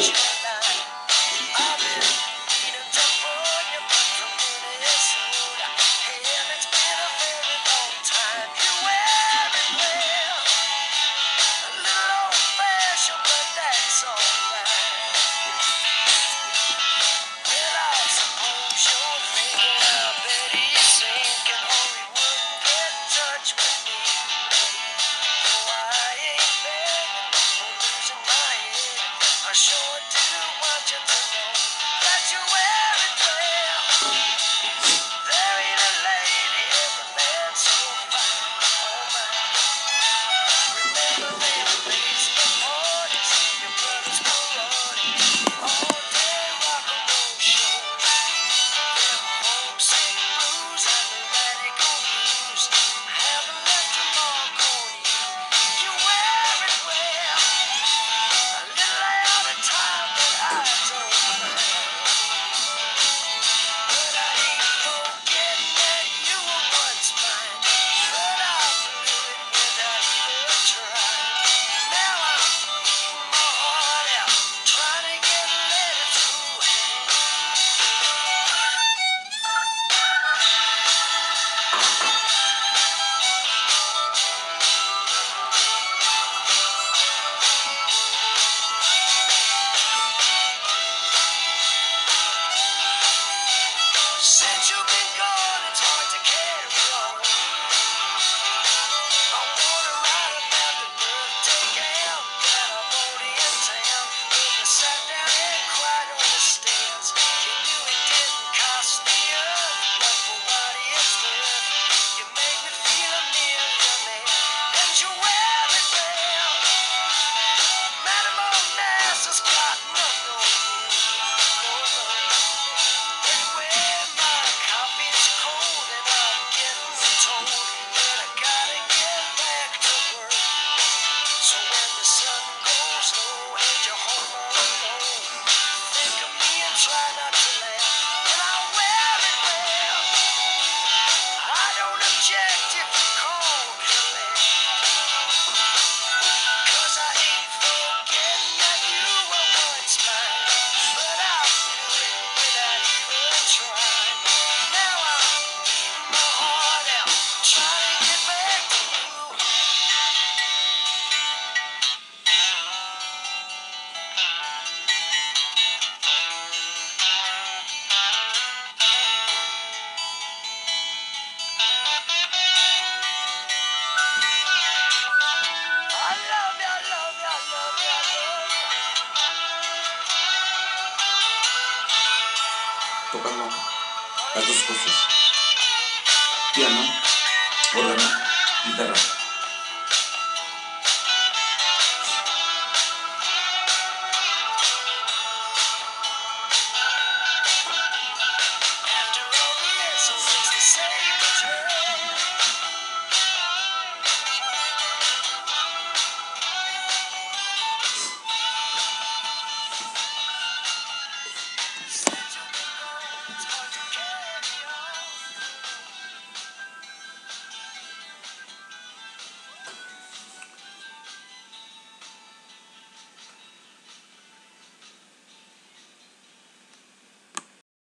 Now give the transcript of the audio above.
Italy. Tocando las dos cosas. Piano, órgano, guitarra.